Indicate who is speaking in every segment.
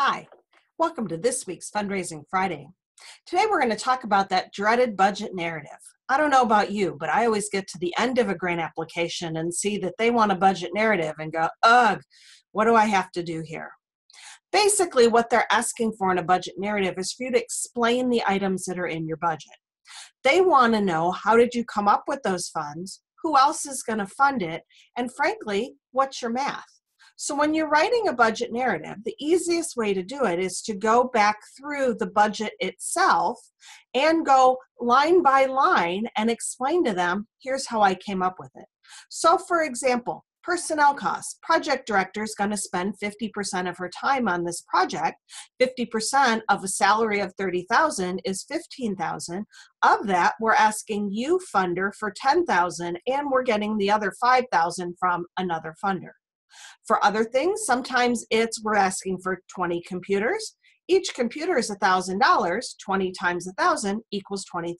Speaker 1: Hi, welcome to this week's Fundraising Friday. Today we're going to talk about that dreaded budget narrative. I don't know about you, but I always get to the end of a grant application and see that they want a budget narrative and go, ugh, what do I have to do here? Basically, what they're asking for in a budget narrative is for you to explain the items that are in your budget. They want to know how did you come up with those funds, who else is going to fund it, and frankly, what's your math? So when you're writing a budget narrative, the easiest way to do it is to go back through the budget itself and go line by line and explain to them, here's how I came up with it. So for example, personnel costs. Project director is going to spend 50% of her time on this project. 50% of a salary of 30,000 is 15,000. Of that, we're asking you funder for 10,000 and we're getting the other 5,000 from another funder. For other things, sometimes it's we're asking for 20 computers. Each computer is $1,000. 20 times 1,000 equals $20,000.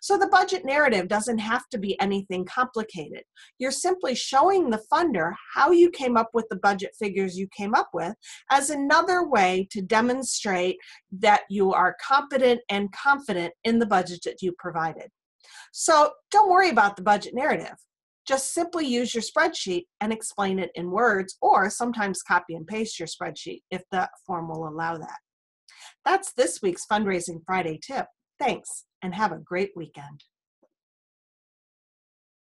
Speaker 1: So the budget narrative doesn't have to be anything complicated. You're simply showing the funder how you came up with the budget figures you came up with as another way to demonstrate that you are competent and confident in the budget that you provided. So don't worry about the budget narrative just simply use your spreadsheet and explain it in words, or sometimes copy and paste your spreadsheet if the form will allow that. That's this week's Fundraising Friday tip. Thanks, and have a great weekend.